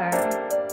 forever.